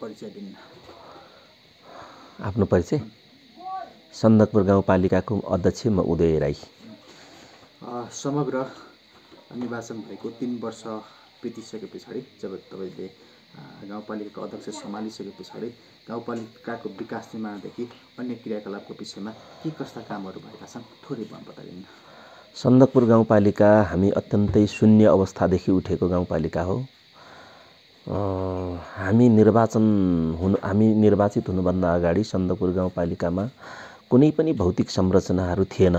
परिचय दिनु। आफ्नो परिचय? सन्दकपुर गाउँपालिकाको अध्यक्ष म उदय राई। समग्र निर्वाचन भएको तिन वर्ष बितिसके पछाडि जब तपाईँले गाउँपालिकाको अध्यक्ष सम्हालिसके पछाडि गाउँपालिकाको विकास निर्माणदेखि अन्य क्रियाकलापको विषयमा के कस्ता कामहरू भएका छन् थोरै बताइदिनु सन्दकपुर गाउँपालिका हामी अत्यन्तै शून्य अवस्थादेखि उठेको गाउँपालिका हो। हामी निर्वाचन हुनु हामी निर्वाचित हुनुभन्दा अगाडि सन्दकपुर गाउँपालिकामा कुनै पनि भौतिक संरचनाहरू थिएन।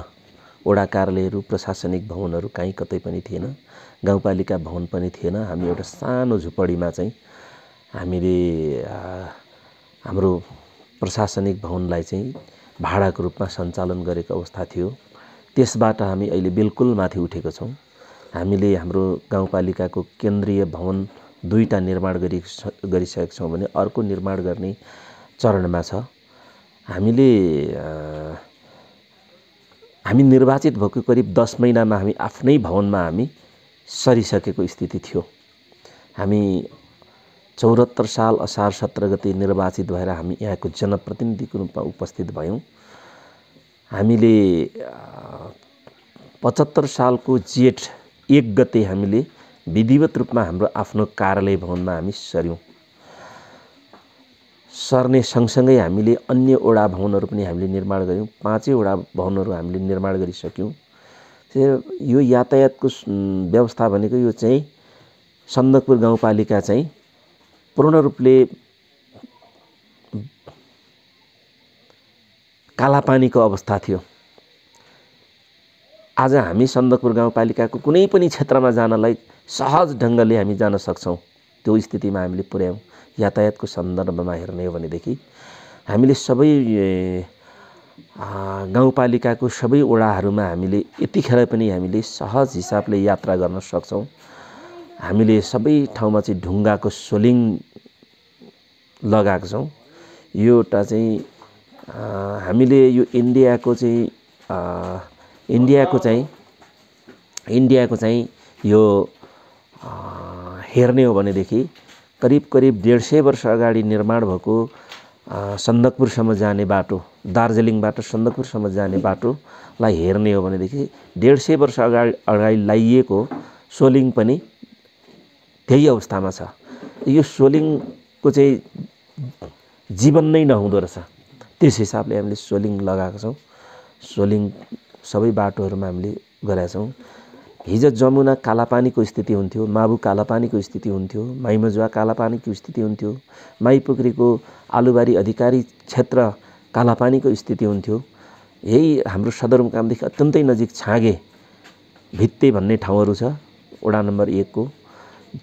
वडा कार्यालयहरू प्रशासनिक भवनहरू कहीँ कतै पनि थिएन। गाउँपालिका भवन पनि थिएन। हामी एउटा सानो झुपडीमा चाहिँ हामीले हाम्रो प्रशासनिक भवनलाई चाहिँ भाडाको रूपमा सञ्चालन गरेको अवस्था थियो। त्यसबाट हामी अहिले बिल्कुल माथि उठेको छौँ। हामीले हाम्रो गाउँपालिकाको केन्द्रीय भवन दुईवटा निर्माण गरि गरिसकेका छौँ भने अर्को निर्माण गर्ने चरणमा छ। हामीले हामी निर्वाचित भएको करिब दस महिनामा हामी आफ्नै भवनमा हामी सरिसकेको स्थिति थियो। हामी चौहत्तर साल असार सत्र गते निर्वाचित भएर हामी यहाँको जनप्रतिनिधिको रूपमा उपस्थित भयौँ। हामीले पचहत्तर सालको जेठ एक गते हामीले विधिवत रूपमा हाम्रो आफ्नो कार्यालय भवनमा हामी सर्यौँ। सर्ने सँगसँगै हामीले अन्य वडा भवनहरू पनि हामीले निर्माण गऱ्यौँ। पाँचैवटा भवनहरू हामीले निर्माण गरिसक्यौँ। यो यातायातको व्यवस्था भनेको यो चाहिँ सन्दकपुर गाउँपालिका चाहिँ पूर्ण रूपले कालापानीको अवस्था थियो। आज हामी सन्दकपुर गाउँपालिकाको कुनै पनि क्षेत्रमा जानलाई सहज ढङ्गले हामी जान सक्छौँ। त्यो स्थितिमा हामीले पुर्यायौँ। यातायातको सन्दर्भमा हेर्ने हो भनेदेखि हामीले सबै गाउँपालिकाको सबै वडाहरूमा हामीले यतिखेर पनि हामीले सहज हिसाबले यात्रा गर्न सक्छौँ। हामीले सबै ठाउँमा चाहिँ ढुङ्गाको सोलिङ लगाएको छौँ। यो एउटा चाहिँ हामीले यो इन्डियाको चाहिँ इन्डियाको चाहिँ इन्डियाको चाहिँ यो हेर्ने हो भनेदेखि करिब करिब डेढ सय वर्ष अगाडि निर्माण भएको सन्दकपुरसम्म जाने बाटो दार्जिलिङबाट सन्दकपुरसम्म जाने बाटोलाई हेर्ने हो भनेदेखि डेढ सय वर्ष अगाडि अगाडि लगाइएको सोलिङ पनि त्यही अवस्थामा छ। यो सोलिङको चाहिँ जीवन नै नहुँदो रहेछ। त्यस हिसाबले हामीले सोलिङ लगाएको छौँ। सोलिङ सबै बाटोहरूमा हामीले गरेका छौँ। हिजो जमुना कालापानीको स्थिति हुन्थ्यो माबु कालापानीको स्थिति हुन्थ्यो माइमजुवा कालापानीको स्थिति हुन्थ्यो माइपोखरीको आलुबारी अधिकारी क्षेत्र कालापानीको स्थिति हुन्थ्यो। यही हाम्रो सदरमुकामदेखि अत्यन्तै नजिक छाँगे भित्ते भन्ने ठाउँहरू छ वडा नम्बर एकको।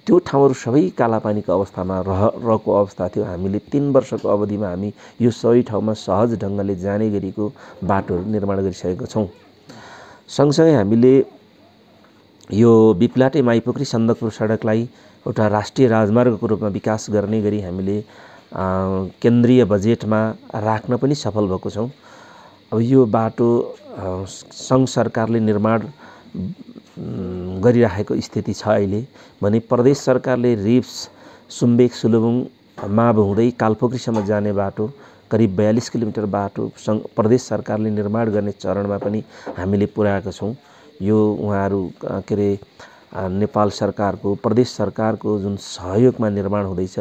त्यो ठाउँहरू सबै कालापानीको अवस्थामा रह रहेको अवस्था थियो। हामीले तिन वर्षको अवधिमा हामी यो सबै ठाउँमा सहज ढङ्गले जाने गरीको बाटोहरू निर्माण गरिसकेका छौँ। सँगसँगै हामीले यो बिप्लाटे माइपोखरी सन्दकपुर सडकलाई एउटा राष्ट्रिय राजमार्गको रूपमा विकास गर्ने गरी हामीले केन्द्रीय बजेटमा राख्न पनि सफल भएको छौँ। अब यो बाटो सङ्घ सरकारले निर्माण गरिराखेको स्थिति छ अहिले भने प्रदेश सरकारले रिप्स सुम्बेक सुलुबुङ माभ हुँदै कालपोखरीसम्म जाने बाटो करिब बयालिस किलोमिटर बाटो सङ्घ प्रदेश सरकारले निर्माण गर्ने चरणमा पनि हामीले पुर्याएका छौँ। यो उहाँहरू के अरे नेपाल सरकारको प्रदेश सरकारको जुन सहयोगमा निर्माण हुँदैछ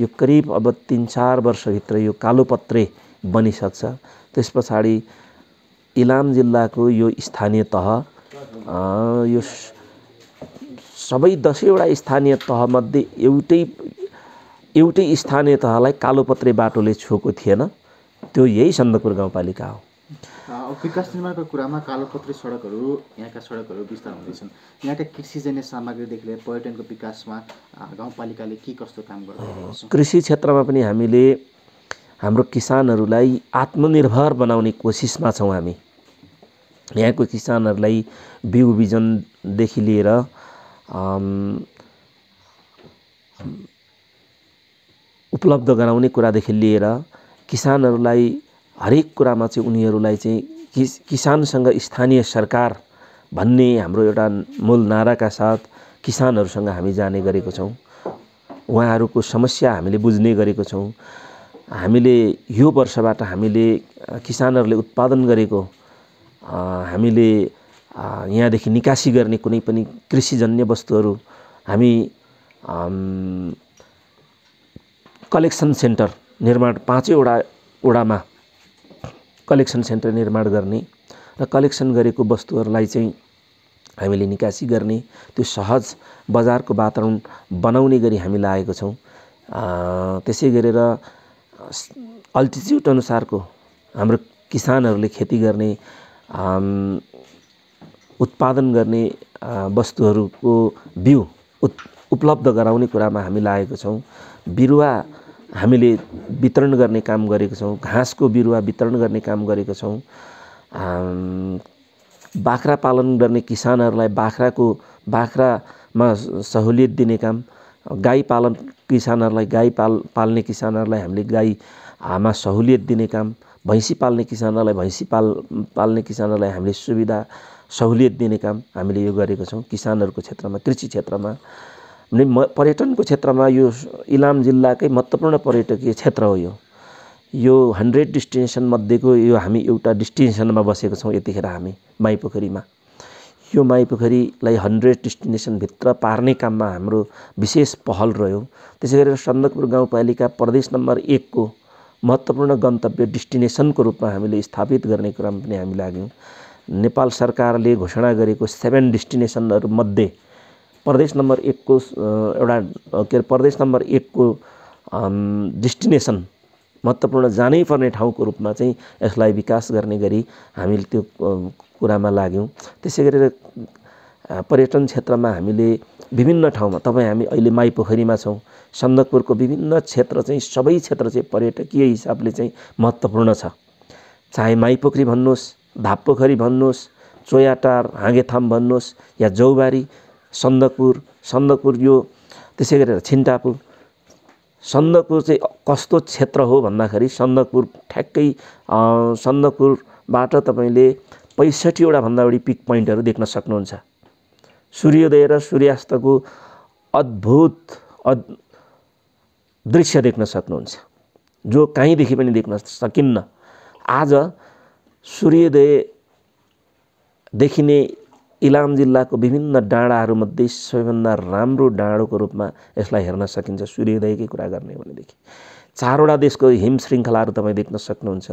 यो करिब अब तिन चार वर्षभित्र यो कालोपत्रे बनिसक्छ। त्यस पछाडि इलाम जिल्लाको यो स्थानीय तह यो सबै दसैँवटा स्थानीय तहमध्ये एउटै एउटै स्थानीय तहलाई कालोपत्रे बाटोले छोएको थिएन। त्यो यही सन्दकपुर गाउँपालिका हो। विकास निर्माणको कुरामा कालोपत्री सडकहरू यहाँका सडकहरू विस्तार हुँदैछन्। यहाँका कृषिजन्य सामग्रीदेखि लिएर पर्यटनको विकासमा गाउँपालिकाले के कस्तो काम गर्दै कृषि क्षेत्रमा पनि हामीले हाम्रो किसानहरूलाई आत्मनिर्भर बनाउने कोसिसमा छौँ हामी। यहाँको किसानहरूलाई बिउ बिजनदेखि लिएर उपलब्ध गराउने कुरादेखि लिएर किसानहरूलाई हरेक कुरामा चाहिँ उनीहरूलाई चाहिँ किस किसानसँग स्थानीय सरकार भन्ने हाम्रो एउटा मूल नाराका साथ किसानहरूसँग हामी जाने गरेको छौँ। उहाँहरूको समस्या हामीले बुझ्ने गरेको छौँ। हामीले यो वर्षबाट हामीले किसानहरूले उत्पादन गरेको हामीले यहाँदेखि निकासी गर्ने कुनै पनि कृषिजन्य वस्तुहरू हामी कलेक्सन सेन्टर निर्माण पाँचैवटा वडामा कलेक्सन सेन्टर निर्माण गर्ने र कलेक्सन गरेको वस्तुहरूलाई चाहिँ हामीले निकासी गर्ने त्यो सहज बजारको वातावरण बनाउने गरी हामी लागेको छौँ। त्यसै गरेर अल्टिच्युड अनुसारको हाम्रो किसानहरूले खेती गर्ने उत्पादन गर्ने वस्तुहरूको बिउ उत् उपलब्ध गराउने कुरामा हामी लागेको छौँ। बिरुवा हामीले वितरण गर्ने काम गरेको छौँ घाँसको बिरुवा वितरण गर्ने काम गरेको छौँ। बाख्रा पालन गर्ने किसानहरूलाई बाख्राको बाख्रामा सहुलियत दिने काम गाई पालन किसानहरूलाई गाई पाल पाल्ने किसानहरूलाई हामीले गाईमा सहुलियत दिने काम भैँसी पाल्ने किसानहरूलाई भैँसी पाल पाल्ने किसानहरूलाई हामीले सुविधा सहुलियत दिने काम हामीले यो गरेको छौँ किसानहरूको क्षेत्रमा कृषि क्षेत्रमा। भने पर्यटनको क्षेत्रमा यो इलाम जिल्लाकै महत्त्वपूर्ण पर्यटकीय क्षेत्र हो यो। यो हन्ड्रेड डेस्टिनेसन मध्येको यो हामी एउटा डेस्टिनेसनमा बसेको छौँ यतिखेर हामी माइपोखरीमा यो माइपोखरीलाई हन्ड्रेड डेस्टिनेसनभित्र पार्ने काममा हाम्रो विशेष पहल रह्यो। त्यसै गरेर सन्दकपुर गाउँपालिका प्रदेश नम्बर एकको महत्त्वपूर्ण गन्तव्य डेस्टिनेसनको रूपमा हामीले स्थापित गर्ने क्रम पनि हामी लाग्यौँ। नेपाल सरकारले घोषणा गरेको सेभेन डेस्टिनेसनहरूमध्ये प्रदेश नम्बर एकको एउटा के अरे प्रदेश नम्बर एकको डेस्टिनेसन महत्त्वपूर्ण जानै पर्ने ठाउँको रूपमा चाहिँ यसलाई विकास गर्ने गरी हामीले त्यो कुरामा लाग्यौँ। त्यसै गरेर पर्यटन क्षेत्रमा हामीले विभिन्न ठाउँमा तपाईँ हामी अहिले माइपोखरीमा छौँ सन्दकपुरको विभिन्न क्षेत्र चाहिँ सबै क्षेत्र चाहिँ पर्यटकीय हिसाबले चाहिँ महत्त्वपूर्ण छ। चाहे माइपोखरी भन्नुहोस् धापपोखरी भन्नुहोस् चोयाटार हाँगेथाम भन्नुहोस् या जौबारी सन्दकपुर सन्दकपुर यो त्यसै गरेर छिन्टापुर। सन्दकपुर चाहिँ कस्तो क्षेत्र हो भन्दाखेरि सन्दकपुर ठ्याक्कै सन्दकपुरबाट तपाईँले पैँसठीवटा भन्दा बढी पिक पोइन्टहरू देख्न सक्नुहुन्छ। सूर्योदय र सूर्यास्तको अद्भुत अद् दृश्य देख्न सक्नुहुन्छ। जो कहीँदेखि पनि देख्न सकिन्न। आज सूर्योदय देखिने इलाम जिल्लाको विभिन्न डाँडाहरूमध्ये सबैभन्दा राम्रो डाँडोको रूपमा यसलाई हेर्न सकिन्छ। सूर्योदयकै कुरा गर्ने भनेदेखि। चारवटा देशको हिम श्रृङ्खलाहरू तपाईँ देख्न सक्नुहुन्छ।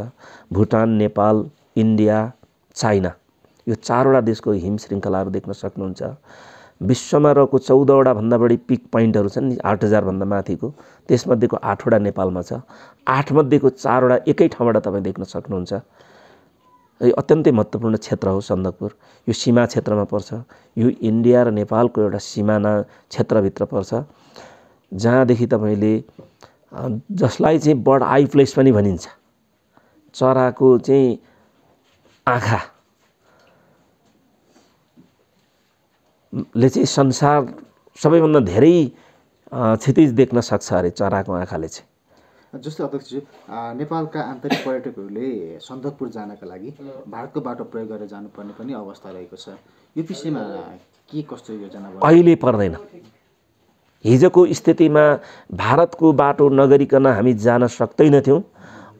Bhutan Nepal India China. यो चारवटा देशको हिम श्रृङ्खलाहरू देख्न सक्नुहुन्छ। विश्वमा रहेको चौधवटा भन्दा बढी पिक पोइन्टहरू छन् आठ हजारभन्दा माथिको। त्यसमध्येको आठवटा नेपालमा छ। आठमध्येको चारवटा एकै ठाउँबाट तपाईँ देख्न सक्नुहुन्छ। अत्यन्तै महत्त्वपूर्ण क्षेत्र हो सन्दकपुर। यो सीमा क्षेत्रमा पर्छ। यो इन्डिया र नेपालको एउटा सिमाना क्षेत्रभित्र पर्छ। जहाँदेखि तपाईँले जसलाई चाहिँ बर्ड आई प्लेस पनि भनिन्छ। चराको चाहिँ आँखा। ले चाहिँ संसार सबैभन्दा धेरै क्षितिज देख्न सक्छ अरे चराको आँखाले चाहिँ। जस्तै अध्यक्षजी नेपालका आन्तरिक पर्यटकहरूले सन्दकपुर जानका लागि भारतको बाटो प्रयोग गरेर जानुपर्ने पनि अवस्था रहेको छ। यो विषयमा के कस्तो योजना अहिले पर्दैन। हिजोको स्थितिमा भारतको बाटो नगरिकन हामी जान सक्दैनथ्यौँ।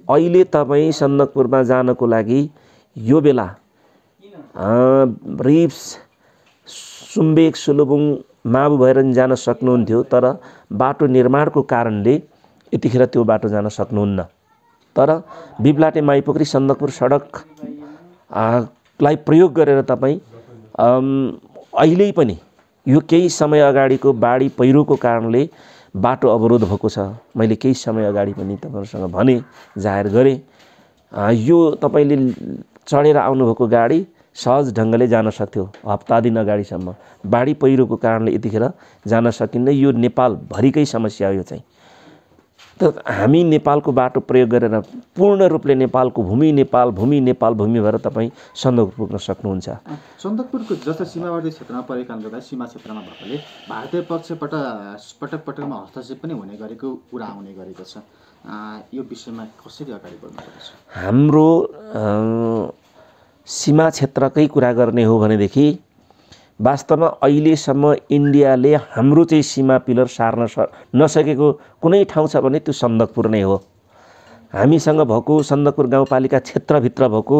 अहिले तपाईँ सन्दकपुरमा जानको लागि यो बेला रिप्स सुम्बेक सुलुबुङ माबु भएर जान सक्नुहुन्थ्यो तर बाटो निर्माणको कारणले यतिखेर त्यो बाटो जान सक्नुहुन्न। तर बिब्लाटे माइपोखरी सन्दकपुर सडक लाई प्रयोग गरेर तपाईँ अहिले पनि यो केही समय अगाडिको बाढी पहिरोको कारणले बाटो अवरोध भएको छ। मैले केही समय अगाडि पनि तपाईँहरूसँग भने जाहेर गरेँ। यो तपाईँले चढेर आउनुभएको गाडी सहज ढङ्गले जान सक्थ्यो। हप्ता दिन अगाडिसम्म। बाढी पहिरोको कारणले यतिखेर जान सकिन्न। यो नेपालभरिकै समस्या हो यो चाहिँ। त हामी नेपालको बाटो प्रयोग गरेर पूर्ण रूपले नेपालको भूमि नेपाल भूमि नेपाल भूमि भएर तपाईँ सन्दकपुर पुग्न सक्नुहुन्छ। सन्दकपुरको जस्तो सीमावर्ती क्षेत्रमा परेको कारणले गर्दा सीमा क्षेत्रमा भएकोले भारतीय पक्षबाट पटक पटकमा हस्तक्षेप पनि हुने गरेको कुरा आउने गरेको छ। यो विषयमा कसरी अगाडि बढ्नुपर्छ हाम्रो सीमा क्षेत्रकै कुरा गर्ने हो भनेदेखि वास्तवमा अहिलेसम्म इन्डियाले हाम्रो चाहिँ सीमा पिलर सार्न स नसकेको कुनै ठाउँ छ भने त्यो सन्दकपुर नै हो। हामीसँग भएको सन्दकपुर गाउँपालिका क्षेत्रभित्र भएको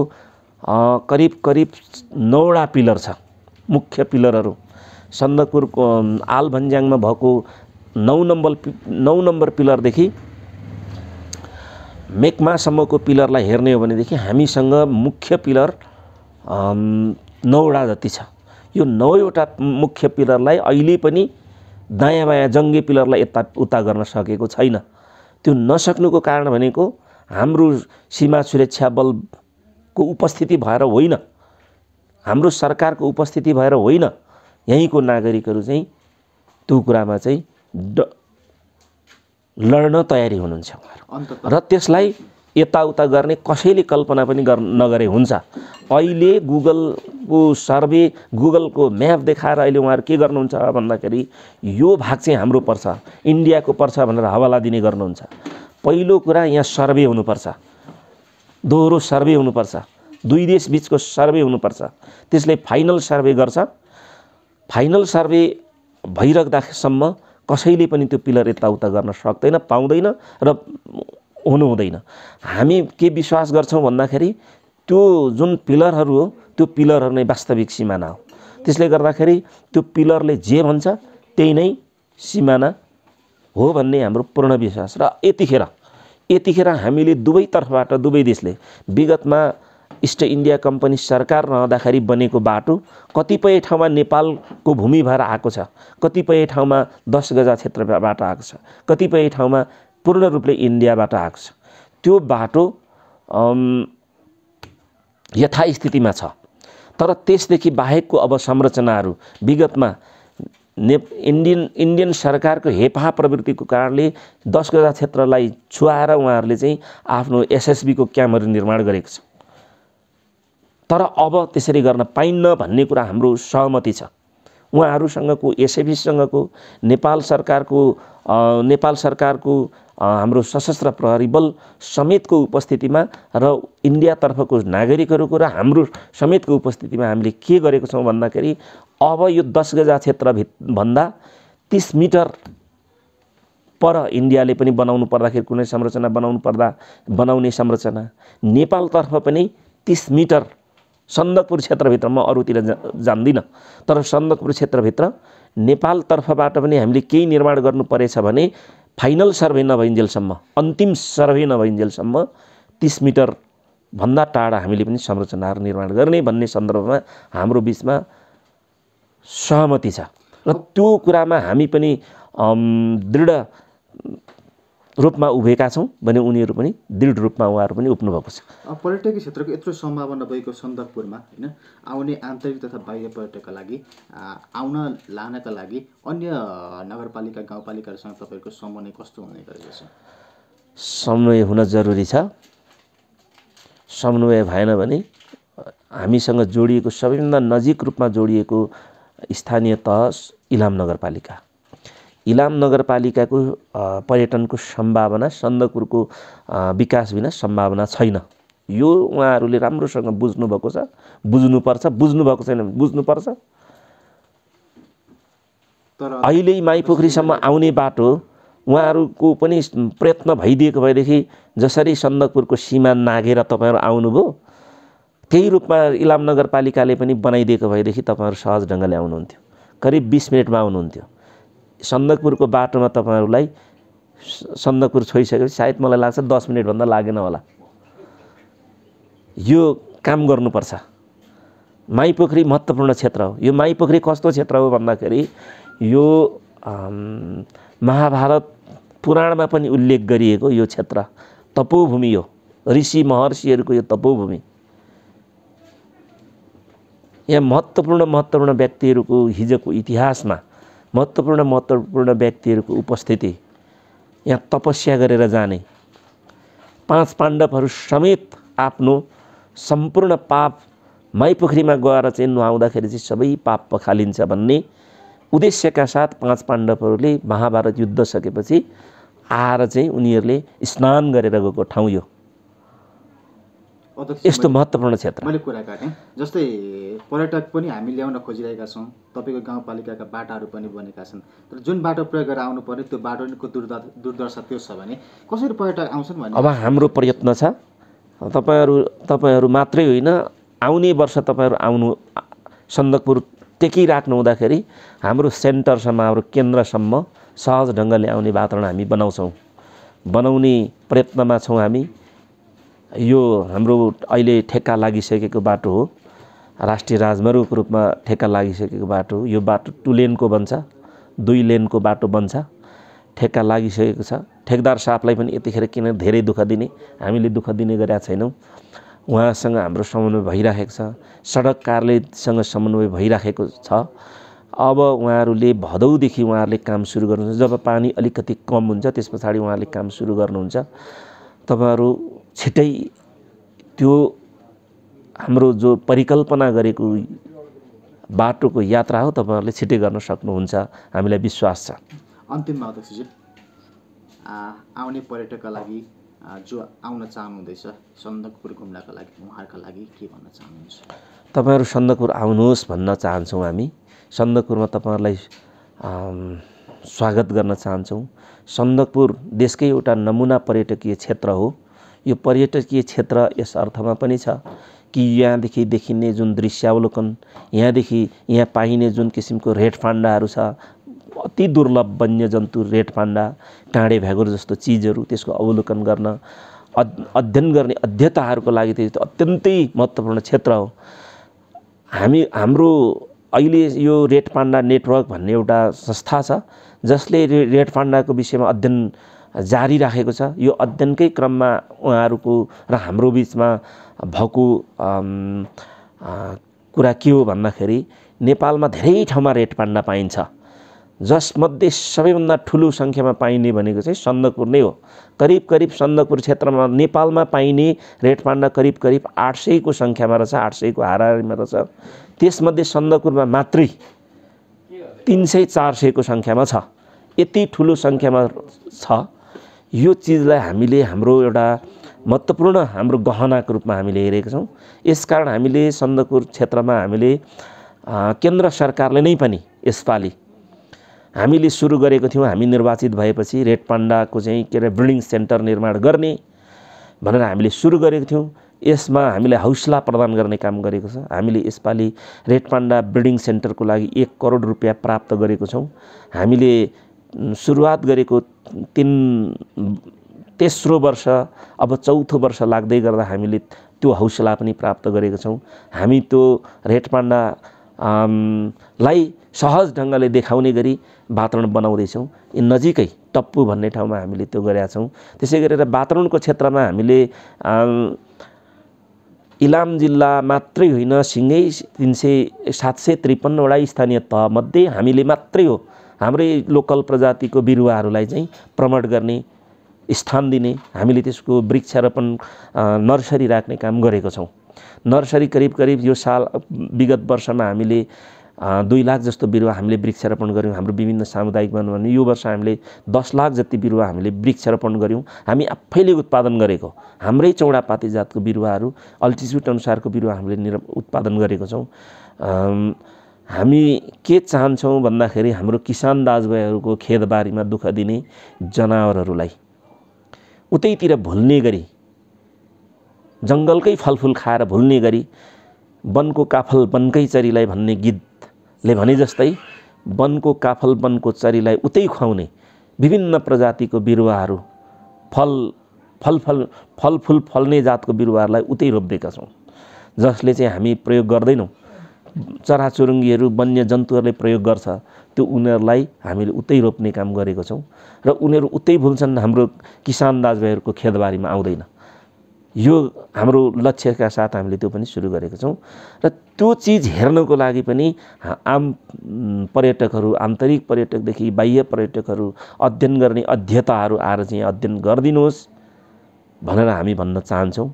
करिब करिब नौवटा पिलर छ मुख्य पिलरहरू। सन्दकपुरको आलभन्ज्याङमा भएको नौ नम्बर नौ नम्बर पिलरदेखि मेकमासम्मको पिलरलाई हेर्ने हो भनेदेखि हामीसँग मुख्य पिलर नौवटा जति छ। यो नौवटा मुख्य पिलरलाई अहिले पनि दायाँ बायाँ जङ्गे पिलरलाई यता उता गर्न सकेको छैन। त्यो नसक्नुको कारण भनेको हाम्रो सीमा सुरक्षा बलको उपस्थिति भएर होइन। हाम्रो सरकारको उपस्थिति भएर होइन। यहीँको नागरिकहरू चाहिँ त्यो कुरामा चाहिँ ड लड्न तयारी हुनुहुन्छ उहाँहरू। र त्यसलाई यताउता गर्ने कसैले कल्पना पनि गर् नगरे हुन्छ। अहिले गुगलको सर्वे गुगलको म्याप देखाएर अहिले उहाँहरू के गर्नुहुन्छ भन्दाखेरि यो भाग चाहिँ हाम्रो पर्छ इन्डियाको पर्छ भनेर हवाला दिने गर्नुहुन्छ। पहिलो कुरा यहाँ सर्वे हुनुपर्छ। दोहोरो सर्वे हुनुपर्छ। दुई देश बिचको सर्वे हुनुपर्छ। त्यसले फाइनल सर्वे गर्छ। फाइनल सर्वे भइराख्दासम्म कसैले पनि त्यो पिलर यताउता गर्न सक्दैन पाउँदैन र हुनु हुँदैन हामी के विश्वास गर्छौँ भन्दाखेरि त्यो जुन पिलरहरू हो त्यो पिलरहरू नै वास्तविक सिमाना हो। त्यसले गर्दाखेरि त्यो पिलरले जे भन्छ त्यही नै सिमाना हो भन्ने हाम्रो पूर्ण विश्वास। र यतिखेर यतिखेर हामीले दुवैतर्फबाट दुवै देशले विगतमा इस्ट इन्डिया कम्पनी सरकार रहँदाखेरि बनेको बाटो कतिपय ठाउँमा नेपालको भूमि भएर आएको छ कतिपय ठाउँमा दस गजा क्षेत्रबाट आएको छ कतिपय ठाउँमा पूर्ण रूपले इन्डियाबाट आएको छ। त्यो बाटो यथास्थितिमा छ। तर त्यसदेखि बाहेकको अब संरचनाहरू विगतमा ने इन्डियन इन्डियन सरकारको हेपा प्रवृत्तिको कारणले दस गजा क्षेत्रलाई छुवाएर उहाँहरूले चाहिँ आफ्नो एसएसबीको क्याम्पहरू निर्माण गरेको छ। तर अब त्यसरी गर्न पाइन्न भन्ने कुरा हाम्रो सहमति छ। उहाँहरूसँगको एसएबीसँगको नेपाल सरकारको नेपाल सरकारको हाम्रो सशस्त्र प्रहरी बल समेतको उपस्थितिमा र इन्डियातर्फको नागरिकहरूको र हाम्रो समेतको उपस्थितिमा हामीले के गरेको छौँ भन्दाखेरि अब यो दस गजा क्षेत्रभित भन्दा तिस मिटर पर इन्डियाले पनि बनाउनु पर्दाखेरि कुनै संरचना बनाउनु पर्दा बनाउने संरचना। नेपालतर्फ पनि तिस मिटर सन्दकपुर क्षेत्रभित्र म अरूतिर जा जान्दिनँ। तर सन्दकपुर क्षेत्रभित्र नेपालतर्फबाट पनि हामीले केही निर्माण गर्नु परेछ भने फाइनल सर्भे नभइन्जेलसम्म अन्तिम सर्भे नभइन्जेलसम्म तिस मिटरभन्दा टाढा हामीले पनि संरचनाहरू निर्माण गर्ने भन्ने सन्दर्भमा हाम्रो बिचमा सहमति छ। र त्यो कुरामा हामी पनि दृढ रूपमा उभिएका छौँ भने उनीहरू पनि दृढ रूपमा उहाँहरू पनि उठ्नु भएको छ पर्यटकीय क्षेत्रको यत्रो सम्भावना भएको सन्दकपुरमा होइन आउने आन्तरिक तथा बाह्य पर्यटकका लागि आउन लानका लागि अन्य नगरपालिका गाउँपालिकाहरूसँग तपाईँहरूको समन्वय कस्तो हुने गरेको छ? समन्वय हुन जरुरी छ। समन्वय भएन भने हामीसँग जोडिएको सबैभन्दा नजिक रूपमा जोडिएको स्थानीय तह इलाम नगरपालिका। इलाम नगरपालिकाको पर्यटनको सम्भावना सन्दकपुरको विकास बिना सम्भावना छैन। यो उहाँहरूले राम्रोसँग बुझ्नुभएको छ बुझ्नुपर्छ बुझ्नुभएको छैन भने बुझ्नुपर्छ। अहिले माइपोखरीसम्म आउने बाटो उहाँहरूको पनि प्रयत्न भइदिएको भएदेखि जसरी सन्दकपुरको सीमा नागेर तपाईँहरू आउनुभयो त्यही रूपमा इलाम नगरपालिकाले पनि बनाइदिएको भएदेखि तपाईँहरू सहज ढङ्गले आउनुहुन्थ्यो। करिब बिस मिनटमा आउनुहुन्थ्यो। सन्दकपुरको बाटोमा तपाईँहरूलाई सन्दकपुर छोइसकेपछि सायद मलाई लाग्छ दस मिनटभन्दा लागेन होला। यो काम गर्नुपर्छ। माइपोखरी महत्त्वपूर्ण क्षेत्र हो। यो माइपोखरी कस्तो क्षेत्र हो भन्दाखेरि यो महाभारत पुराणमा पनि उल्लेख गरिएको यो क्षेत्र तपोभूमि हो। ऋषि महर्षिहरूको यो तपोभूमि। यहाँ महत्त्वपूर्ण महत्त्वपूर्ण व्यक्तिहरूको हिजोको इतिहासमा महत्त्वपूर्ण महत्त्वपूर्ण व्यक्तिहरूको उपस्थिति। यहाँ तपस्या गरेर जाने। पाँच पाण्डवहरू समेत आफ्नो सम्पूर्ण पाप माइपोखरीमा गएर चाहिँ नुहाउँदाखेरि चाहिँ सबै पाप पखालिन्छ भन्ने उद्देश्यका साथ पाँच पाण्डवहरूले महाभारत युद्ध सकेपछि आएर चाहिँ उनीहरूले स्नान गरेर गएको ठाउँ यो। यस्तो महत्त्वपूर्ण क्षेत्र। मैले कुरा काटेँ जस्तै पर्यटक पनि हामी ल्याउन खोजिरहेका छौँ तपाईँको गाउँपालिकाका बाटाहरू पनि बनेका छन्। तर जुन बाटो प्रयोग गरेर आउनु पर्ने त्यो बाटोको दुर्द दुर्दशा त्यो छ भने कसरी पर्यटक आउँछन् भने अब हाम्रो प्रयत्न छ। तपाईँहरू तपाईँहरू मात्रै होइन आउने वर्ष तपाईँहरू आउनु सन्दकपुर टेकिराख्नु हुँदाखेरि हाम्रो सेन्टरसम्म हाम्रो केन्द्रसम्म सहज ढङ्गले आउने वातावरण हामी बनाउँछौँ। बनाउने प्रयत्नमा छौँ हामी। यो हाम्रो अहिले ठेक्का लागिसकेको बाटो हो। राष्ट्रिय राजमार्गको रूपमा ठेक्का लागिसकेको बाटो हो। यो बाटो टु लेनको बन्छ दुई लेनको बाटो बन्छ ठेक्का लागिसकेको छ। ठेकदार साहबलाई पनि यतिखेर किन धेरै दुःख दिने? हामीले दुःख दिने गरेका छैनौँ। उहाँसँग हाम्रो समन्वय भइराखेको छ। सडक कार्यालयसँग समन्वय भइराखेको छ। अब उहाँहरूले भदौदेखि उहाँहरूले काम सुरु गर्नुहुन्छ। जब पानी अलिकति कम हुन्छ त्यस पछाडि उहाँहरूले काम सुरु गर्नुहुन्छ। तपाईँहरू छिट्टै त्यो हाम्रो जो परिकल्पना गरेको बाटोको यात्रा हो तपाईँहरूले छिट्टै गर्न सक्नुहुन्छ। हामीलाई विश्वास छ। अन्तिममा अध्यक्षजी आउने पर्यटकका लागि जो आउन चाहनुहुँदैछ सन्दकपुर घुम्नका लागि उहाँहरूका लागि के भन्न चाहनुहुन्छ? तपाईँहरू सन्दकपुर आउनुहोस् भन्न चाहन्छौँ हामी। सन्दकपुरमा तपाईँहरूलाई स्वागत गर्न चाहन्छौँ। सन्दकपुर देशकै एउटा नमुना पर्यटकीय क्षेत्र हो। यो पर्यटकीय क्षेत्र यस अर्थमा पनि छ कि यहाँदेखि देखिने जुन दृश्यावलोकन यहाँदेखि यहाँ पाइने जुन किसिमको रेड फान्डाहरू छ अति दुर्लभ वन्यजन्तु रेड फान्डा काँडे भ्यागुर जस्तो चिजहरू त्यसको अवलोकन गर्न अध् अध्ययन गर्ने अध्येताहरूको लागि त्यो अत्यन्तै महत्त्वपूर्ण क्षेत्र हो। हामी हाम्रो अहिले यो रेड पान्डा नेटवर्क भन्ने एउटा संस्था छ जसले रे रेड पान्डाको विषयमा अध्ययन जारी राखेको छ। यो अध्ययनकै क्रममा उहाँहरूको र हाम्रो बिचमा भएको कुरा के हो भन्दाखेरि नेपालमा धेरै ठाउँमा रेड पान्डा पाइन्छ। जसमध्ये सबैभन्दा ठुलो सङ्ख्यामा पाइने भनेको चाहिँ सन्दकपुर नै हो। करिब करिब सन्दकपुर क्षेत्रमा नेपालमा पाइने रेड पान्डा करिब करिब आठ सयको सङ्ख्यामा रहेछ आठ सयको हाराहारीमा रहेछ। त्यसमध्ये सन्दकपुरमा मात्रै तिन सय चार सयको सङ्ख्यामा छ। यति ठुलो सङ्ख्यामा छ। यो चिजलाई हामीले हाम्रो एउटा महत्त्वपूर्ण हाम्रो गहनाको रूपमा हामीले हेरेका छौँ। यसकारण हामीले सन्दकपुर क्षेत्रमा हामीले केन्द्र सरकारले नै पनि यसपालि हामीले सुरु गरेको थियौँ। हामी निर्वाचित भएपछि रेड पान्डाको चाहिँ के अरे ब्रिडिङ सेन्टर निर्माण गर्ने भनेर हामीले सुरु गरेको थियौँ। यसमा हामीलाई हौसला प्रदान गर्ने काम गरेको छ। हामीले यसपालि रेड पान्डा ब्रिडिङ सेन्टरको लागि एक करोड रुपियाँ प्राप्त गरेको छौँ। हामीले सुरुवात गरेको तिन तेस्रो वर्ष अब चौथो वर्ष लाग्दै गर्दा हामीले त्यो हौसला पनि प्राप्त गरेका छौँ। हामी त्यो पान्डा आम, लाई सहज ढङ्गले देखाउने गरी वातावरण बनाउँदैछौँ यी नजिकै टप्पु भन्ने ठाउँमा हामीले त्यो गरेका छौँ। त्यसै गरेर वातावरणको क्षेत्रमा हामीले इलाम जिल्ला मात्रै होइन सिँगै तिन सय सात सय त्रिपन्नवटा स्थानीय तहमध्ये हामीले मात्रै हो। हाम्रै लोकल प्रजातिको बिरुवाहरूलाई चाहिँ प्रमोट गर्ने स्थान दिने हामीले त्यसको वृक्षारोपण नर्सरी राख्ने काम गरेको छौँ। नर्सरी करिब करिब यो साल विगत वर्षमा हामीले दुई लाख जस्तो बिरुवा हामीले वृक्षारोपण गऱ्यौँ। हाम्रो विभिन्न सामुदायिक वन भने यो वर्ष हामीले दस लाख जति बिरुवा हामीले वृक्षारोपण गऱ्यौँ। हामी आफैले उत्पादन गरेको हाम्रै चौडापाती जातको बिरुवाहरू अल्टिच्युड अनुसारको बिरुवा हामीले निर उत्पादन गरेको छौँ। हामी के चाहन्छौँ भन्दाखेरि हाम्रो किसान दाजुभाइहरूको खेतबारीमा दुःख दिने जनावरहरूलाई उतैतिर भुल्ने गरी जङ्गलकै फलफुल खाएर भुल्ने गरी वनको काफल वनकै चरीलाई भन्ने गीतले भने जस्तै वनको काफल वनको चरीलाई उतै खुवाउने विभिन्न प्रजातिको बिरुवाहरू फल फलफल फलफुल फल्ने जातको बिरुवाहरूलाई उतै रोपिदिएका छौँ जसले चाहिँ हामी प्रयोग गर्दैनौँ। चराचुरुङ्गीहरू वन्यजन्तुहरूले प्रयोग गर्छ। त्यो उनीहरूलाई हामीले उतै रोप्ने काम गरेको छौँ र उनीहरू उतै भुल्छन् हाम्रो किसान दाजुभाइहरूको खेतबारीमा आउँदैन। यो हाम्रो लक्ष्यका साथ हामीले त्यो पनि सुरु गरेको छौँ र त्यो चिज हेर्नको लागि पनि आम पर्यटकहरू आन्तरिक पर्यटकदेखि बाह्य पर्यटकहरू अध्ययन गर्ने अध्येताहरू आएर चाहिँ अध्ययन गरिदिनुहोस् भनेर हामी भन्न चाहन्छौँ।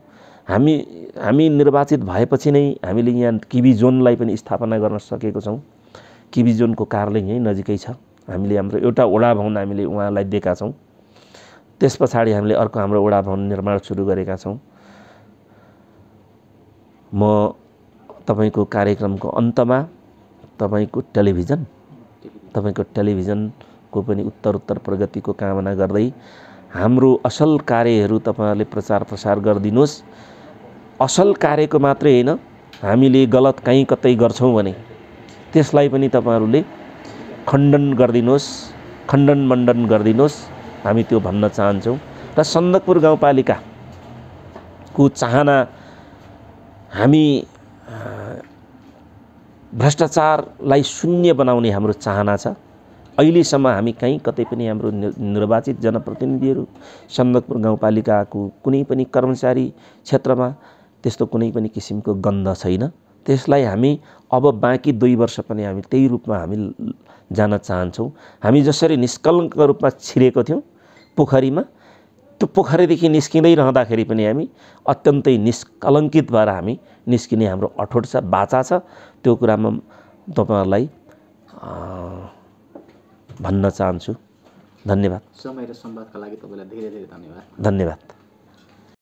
हामी हामी निर्वाचित भएपछि नै हामीले यहाँ किबी जोनलाई पनि स्थापना गर्न सकेको छौँ। किबी जोनको कार्यालय यहीँ नजिकै छ। हामीले हाम्रो एउटा वडा भवन हामीले उहाँलाई दिएका छौँ। त्यस पछाडि हामीले अर्को हाम्रो वडा भवन निर्माण सुरु गरेका छौँ। म तपाईँको कार्यक्रमको अन्तमा तपाईँको टेलिभिजन तपाईँको टेलिभिजनको पनि उत्तर उत्तर प्रगतिको कामना गर्दै हाम्रो असल कार्यहरू तपाईँहरूले प्रचार प्रसार गरिदिनुहोस्। असल कार्यको मात्रै होइन हामीले गलत काहीँ कतै गर्छौँ भने। त्यसलाई पनि तपाईँहरूले खण्डन गरिदिनुहोस् खण्डन मण्डन गरिदिनुहोस्। हामी त्यो भन्न चाहन्छौँ। र सन्दकपुर गाउँपालिकाको चाहना हामी भ्रष्टाचारलाई शून्य बनाउने हाम्रो चाहना छ। अहिलेसम्म हामी कहीँ कतै पनि हाम्रो निर्वाचित जनप्रतिनिधिहरू सन्दकपुर गाउँपालिकाको कुनै पनि कर्मचारी क्षेत्रमा त्यस्तो कुनै पनि किसिमको गन्ध छैन। त्यसलाई हामी अब बाँकी दुई वर्ष पनि हामी त्यही रूपमा हामी जान चाहन्छौँ। हामी जसरी निष्कलङ्क रूपमा छिरेको थियौँ पोखरीमा त्यो पोखरीदेखि निस्किँदै रहँदाखेरि पनि हामी अत्यन्तै निष्कलङ्कित भएर हामी निस्किने हाम्रो अठोट छ बाचा छ। त्यो कुरामा तपाईँहरूलाई भन्न चाहन्छु। धन्यवाद। समय र संवादका लागि तपाईँलाई धेरै धेरै धन्यवाद। धन्यवाद।